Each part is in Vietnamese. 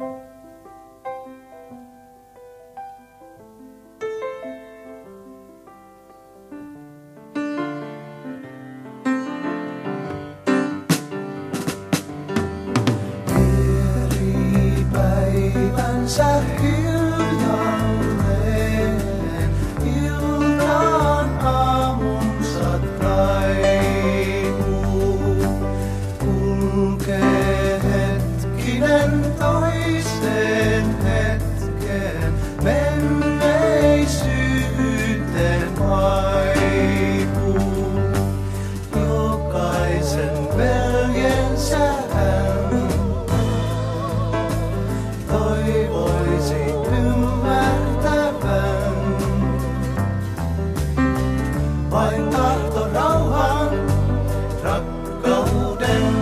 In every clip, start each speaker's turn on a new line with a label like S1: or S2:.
S1: Everybody's out here Jokaisen veljensä hän toivoisi ymmärtävän. Vain tahto rauhan, rakkauden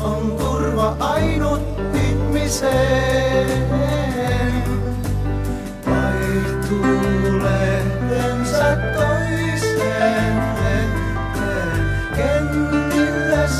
S1: on turva ainut ihmiseen. Vaihtuu lehdensä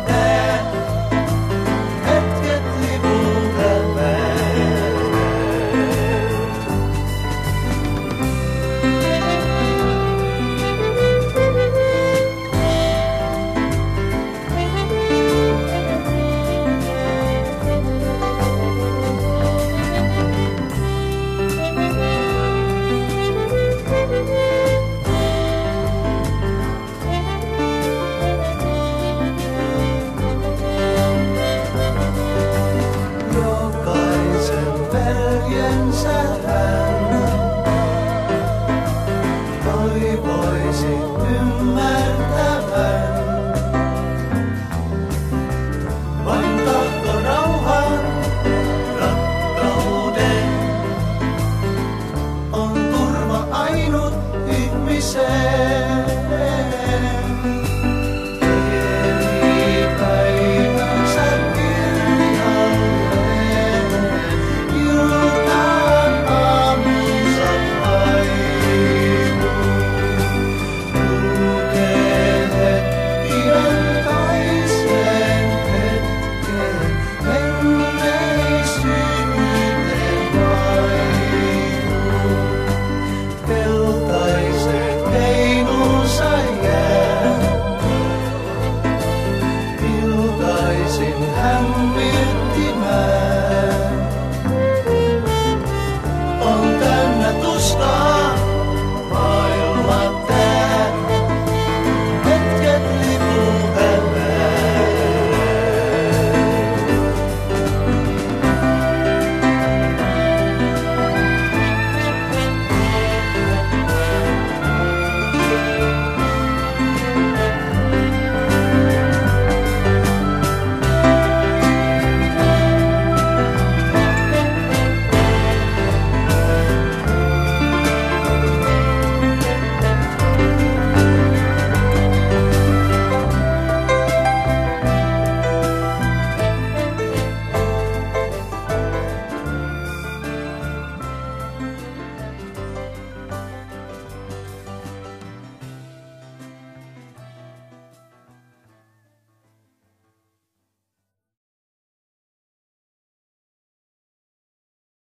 S1: that. Ömer Ömer